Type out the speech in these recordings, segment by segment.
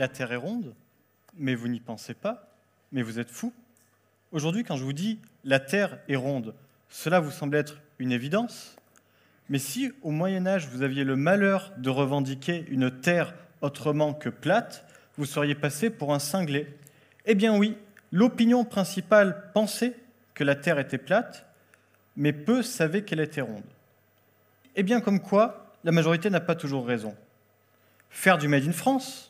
la Terre est ronde, mais vous n'y pensez pas, mais vous êtes fou. Aujourd'hui, quand je vous dis la Terre est ronde, cela vous semble être une évidence. Mais si au Moyen Âge vous aviez le malheur de revendiquer une Terre autrement que plate, vous seriez passé pour un cinglé. Eh bien oui, l'opinion principale pensait que la Terre était plate, mais peu savaient qu'elle était ronde. Eh bien comme quoi, la majorité n'a pas toujours raison. Faire du Made in France,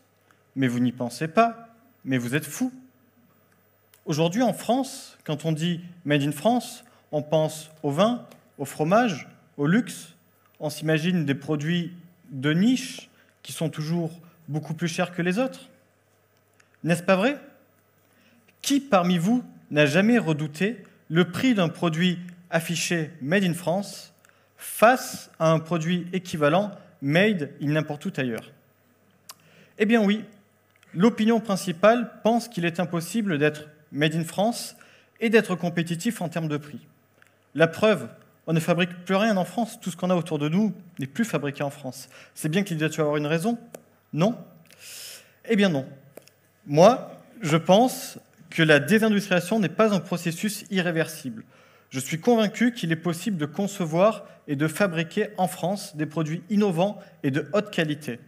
mais vous n'y pensez pas, mais vous êtes fou. Aujourd'hui en France, quand on dit Made in France, on pense au vin, au fromage, au luxe, on s'imagine des produits de niche qui sont toujours beaucoup plus chers que les autres. N'est-ce pas vrai? Qui parmi vous n'a jamais redouté le prix d'un produit affiché Made in France face à un produit équivalent Made in n'importe où ailleurs? Eh bien oui, l'opinion principale pense qu'il est impossible d'être Made in France et d'être compétitif en termes de prix. La preuve, on ne fabrique plus rien en France. Tout ce qu'on a autour de nous n'est plus fabriqué en France. C'est bien qu'il doit y avoir une raison Non Eh bien non. Moi, je pense que la désindustrialisation n'est pas un processus irréversible. Je suis convaincu qu'il est possible de concevoir et de fabriquer en France des produits innovants et de haute qualité.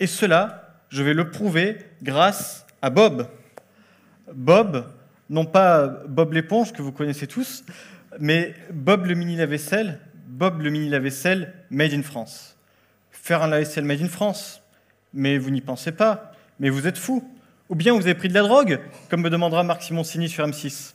Et cela, je vais le prouver grâce à Bob. Bob, non pas Bob l'éponge que vous connaissez tous, mais Bob le mini lave-vaisselle, Bob le mini lave-vaisselle made in France. Faire un lave-vaisselle made in France, mais vous n'y pensez pas, mais vous êtes fou. Ou bien vous avez pris de la drogue, comme me demandera Marc Simoncini sur M6.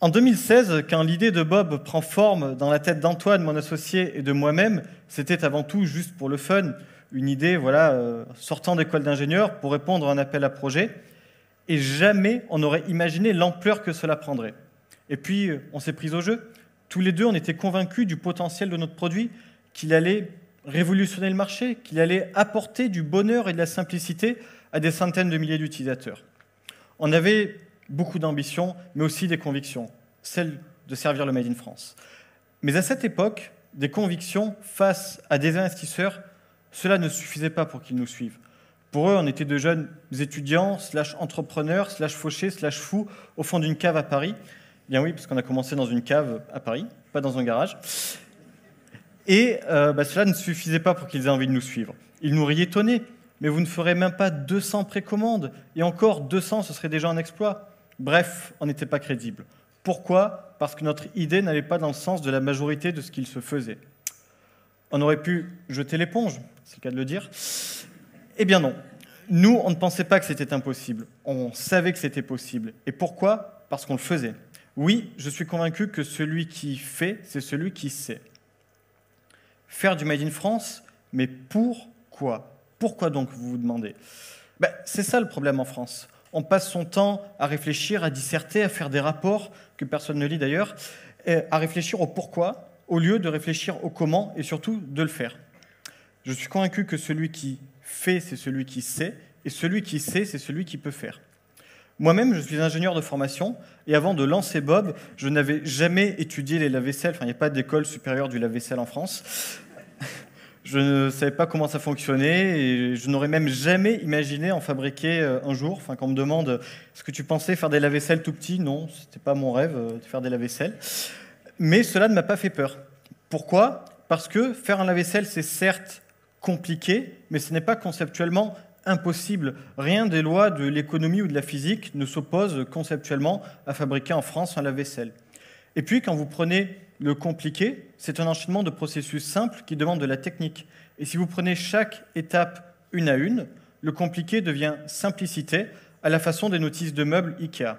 En 2016, quand l'idée de Bob prend forme dans la tête d'Antoine, mon associé, et de moi-même, c'était avant tout juste pour le fun, une idée voilà, euh, sortant d'école d'ingénieur pour répondre à un appel à projet. Et jamais on n'aurait imaginé l'ampleur que cela prendrait. Et puis, euh, on s'est pris au jeu. Tous les deux, on était convaincus du potentiel de notre produit, qu'il allait révolutionner le marché, qu'il allait apporter du bonheur et de la simplicité à des centaines de milliers d'utilisateurs. On avait beaucoup d'ambition, mais aussi des convictions, celle de servir le Made in France. Mais à cette époque, des convictions face à des investisseurs, cela ne suffisait pas pour qu'ils nous suivent. Pour eux, on était de jeunes étudiants, slash entrepreneurs, slash fauchés, slash fous, au fond d'une cave à Paris, Bien oui, parce qu'on a commencé dans une cave à Paris, pas dans un garage. Et euh, bah, cela ne suffisait pas pour qu'ils aient envie de nous suivre. Ils nous riaient étonnés, mais vous ne ferez même pas 200 précommandes. Et encore, 200, ce serait déjà un exploit. Bref, on n'était pas crédible. Pourquoi? Parce que notre idée n'allait pas dans le sens de la majorité de ce qu'il se faisait. On aurait pu jeter l'éponge, c'est le cas de le dire. Eh bien non. Nous, on ne pensait pas que c'était impossible. On savait que c'était possible. Et pourquoi? Parce qu'on le faisait. Oui, je suis convaincu que celui qui fait, c'est celui qui sait. Faire du Made in France, mais pourquoi Pourquoi donc, vous vous demandez? Ben, C'est ça le problème en France. On passe son temps à réfléchir, à disserter, à faire des rapports, que personne ne lit d'ailleurs, à réfléchir au pourquoi, au lieu de réfléchir au comment et surtout de le faire. Je suis convaincu que celui qui fait, c'est celui qui sait, et celui qui sait, c'est celui qui peut faire. Moi-même, je suis ingénieur de formation, et avant de lancer Bob, je n'avais jamais étudié les lave-vaisselle. Enfin, il n'y a pas d'école supérieure du lave-vaisselle en France. Je ne savais pas comment ça fonctionnait, et je n'aurais même jamais imaginé en fabriquer euh, un jour. Enfin, quand on me demande est-ce que tu pensais faire des lave-vaisselle tout petits Non, ce n'était pas mon rêve euh, de faire des lave-vaisselle. Mais cela ne m'a pas fait peur. Pourquoi? Parce que faire un lave-vaisselle, c'est certes compliqué, mais ce n'est pas conceptuellement impossible. Rien des lois de l'économie ou de la physique ne s'oppose conceptuellement à fabriquer en France un lave-vaisselle. Et puis, quand vous prenez le compliqué, c'est un enchaînement de processus simples qui demande de la technique. Et si vous prenez chaque étape une à une, le compliqué devient simplicité à la façon des notices de meubles IKEA.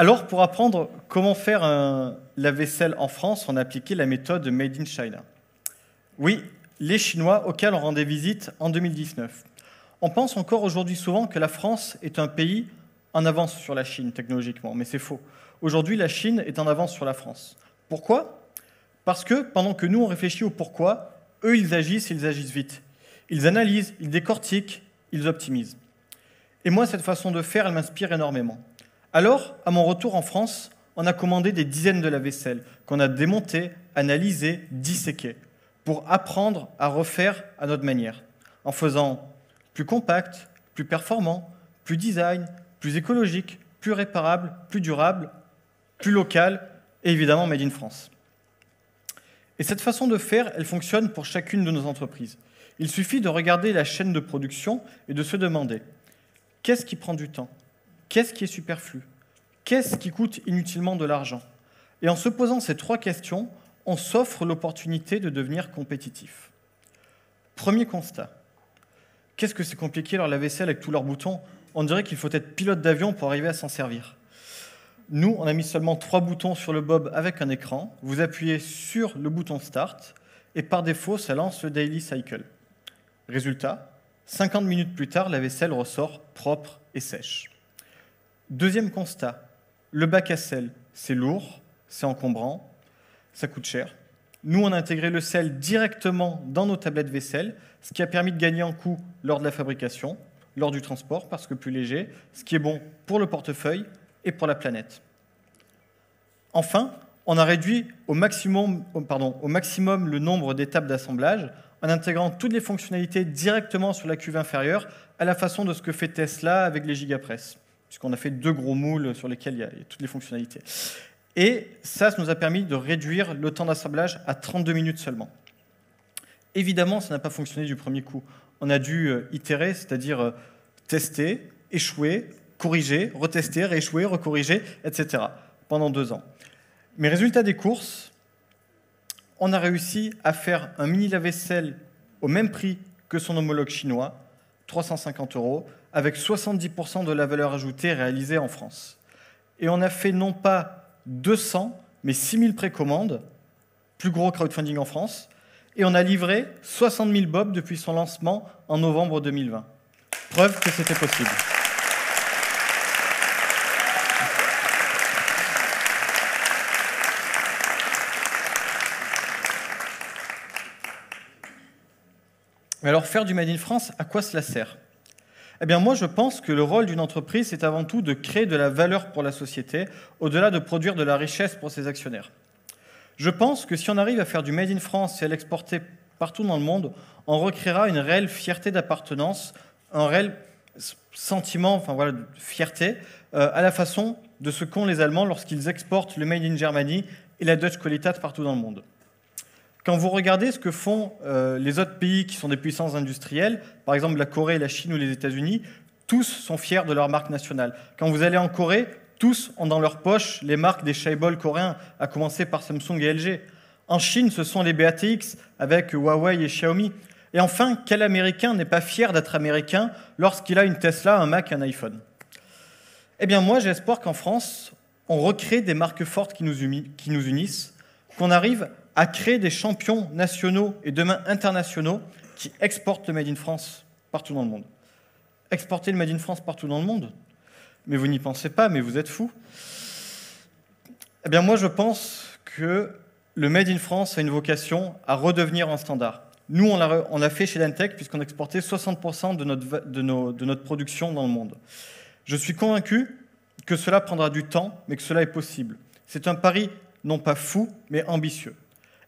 Alors, pour apprendre comment faire un lave-vaisselle en France, on a appliqué la méthode Made in China. Oui, les Chinois auxquels on rendait visite en 2019. On pense encore aujourd'hui souvent que la France est un pays en avance sur la Chine technologiquement, mais c'est faux. Aujourd'hui, la Chine est en avance sur la France. Pourquoi? Parce que pendant que nous, on réfléchit au pourquoi, eux, ils agissent, ils agissent vite. Ils analysent, ils décortiquent, ils optimisent. Et moi, cette façon de faire, elle m'inspire énormément. Alors, à mon retour en France, on a commandé des dizaines de lave-vaisselle qu'on a démontées, analysées, disséquées pour apprendre à refaire à notre manière, en faisant plus compact, plus performant, plus design, plus écologique, plus réparable, plus durable, plus local et évidemment made in France. Et cette façon de faire, elle fonctionne pour chacune de nos entreprises. Il suffit de regarder la chaîne de production et de se demander qu'est-ce qui prend du temps? Qu'est-ce qui est superflu? Qu'est-ce qui coûte inutilement de l'argent? Et en se posant ces trois questions, on s'offre l'opportunité de devenir compétitif. Premier constat. Qu'est-ce que c'est compliqué leur la vaisselle avec tous leurs boutons? On dirait qu'il faut être pilote d'avion pour arriver à s'en servir. Nous, on a mis seulement trois boutons sur le bob avec un écran. Vous appuyez sur le bouton Start et par défaut, ça lance le Daily Cycle. Résultat, 50 minutes plus tard, la vaisselle ressort propre et sèche. Deuxième constat, le bac à sel, c'est lourd, c'est encombrant, ça coûte cher. Nous, on a intégré le sel directement dans nos tablettes vaisselle, ce qui a permis de gagner en coût lors de la fabrication, lors du transport, parce que plus léger, ce qui est bon pour le portefeuille et pour la planète. Enfin, on a réduit au maximum, au maximum le nombre d'étapes d'assemblage en intégrant toutes les fonctionnalités directement sur la cuve inférieure, à la façon de ce que fait Tesla avec les gigapress puisqu'on a fait deux gros moules sur lesquels il y a toutes les fonctionnalités. Et ça, ça nous a permis de réduire le temps d'assemblage à 32 minutes seulement. Évidemment, ça n'a pas fonctionné du premier coup. On a dû euh, itérer, c'est-à-dire euh, tester, échouer, corriger, retester, rééchouer, recorriger, etc. pendant deux ans. Mais résultat des courses, on a réussi à faire un mini lave-vaisselle au même prix que son homologue chinois, 350 euros, avec 70% de la valeur ajoutée réalisée en France. Et on a fait non pas 200, mais 6000 précommandes, plus gros crowdfunding en France, et on a livré 60 000 bobs depuis son lancement en novembre 2020. Preuve que c'était possible. Mais alors faire du Made in France, à quoi cela sert? Eh bien, moi, je pense que le rôle d'une entreprise, c'est avant tout de créer de la valeur pour la société, au-delà de produire de la richesse pour ses actionnaires. Je pense que si on arrive à faire du Made in France et à l'exporter partout dans le monde, on recréera une réelle fierté d'appartenance, un réel sentiment enfin voilà, de fierté, euh, à la façon de ce qu'ont les Allemands lorsqu'ils exportent le Made in Germany et la Dutch Qualität partout dans le monde. Quand vous regardez ce que font euh, les autres pays qui sont des puissances industrielles, par exemple la Corée, la Chine ou les États-Unis, tous sont fiers de leur marque nationale. Quand vous allez en Corée, tous ont dans leur poche les marques des Shaibol coréens, à commencer par Samsung et LG. En Chine, ce sont les BATX avec Huawei et Xiaomi. Et enfin, quel Américain n'est pas fier d'être américain lorsqu'il a une Tesla, un Mac, un iPhone? Eh bien moi, j'espère qu'en France, on recrée des marques fortes qui nous unissent, qu'on arrive à créer des champions nationaux et demain internationaux qui exportent le Made in France partout dans le monde. Exporter le Made in France partout dans le monde Mais vous n'y pensez pas, mais vous êtes fous. Eh bien moi je pense que le Made in France a une vocation à redevenir un standard. Nous, on l'a fait chez Dantec puisqu'on exportait 60% de notre, de, de notre production dans le monde. Je suis convaincu que cela prendra du temps, mais que cela est possible. C'est un pari non pas fou, mais ambitieux.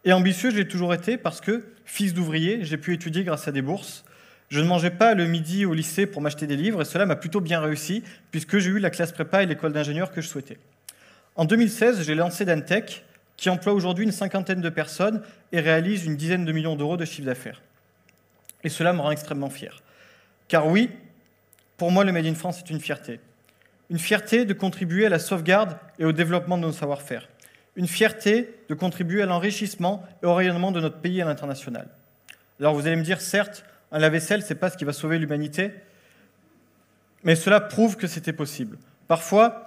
Et ambitieux, j'ai toujours été parce que, fils d'ouvrier, j'ai pu étudier grâce à des bourses. Je ne mangeais pas le midi au lycée pour m'acheter des livres et cela m'a plutôt bien réussi puisque j'ai eu la classe prépa et l'école d'ingénieur que je souhaitais. En 2016, j'ai lancé Dantech qui emploie aujourd'hui une cinquantaine de personnes et réalise une dizaine de millions d'euros de chiffre d'affaires. Et cela me rend extrêmement fier. Car oui, pour moi, le Made in France est une fierté. Une fierté de contribuer à la sauvegarde et au développement de nos savoir-faire une fierté de contribuer à l'enrichissement et au rayonnement de notre pays à l'international. Alors vous allez me dire, certes, un lave-vaisselle, ce n'est pas ce qui va sauver l'humanité, mais cela prouve que c'était possible. Parfois,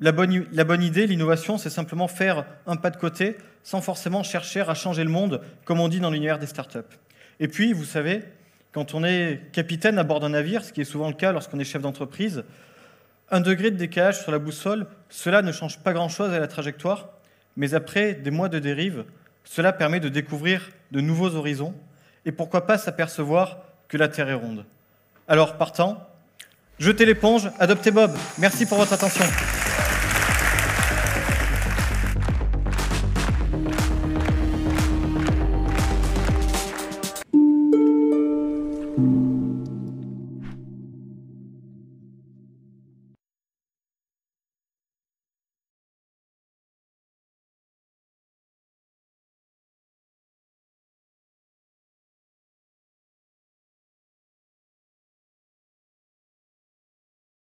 la bonne, la bonne idée, l'innovation, c'est simplement faire un pas de côté sans forcément chercher à changer le monde, comme on dit dans l'univers des startups. Et puis, vous savez, quand on est capitaine à bord d'un navire, ce qui est souvent le cas lorsqu'on est chef d'entreprise, un degré de décalage sur la boussole, cela ne change pas grand-chose à la trajectoire, mais après des mois de dérive, cela permet de découvrir de nouveaux horizons et pourquoi pas s'apercevoir que la Terre est ronde. Alors, partant, jetez l'éponge, adoptez Bob. Merci pour votre attention.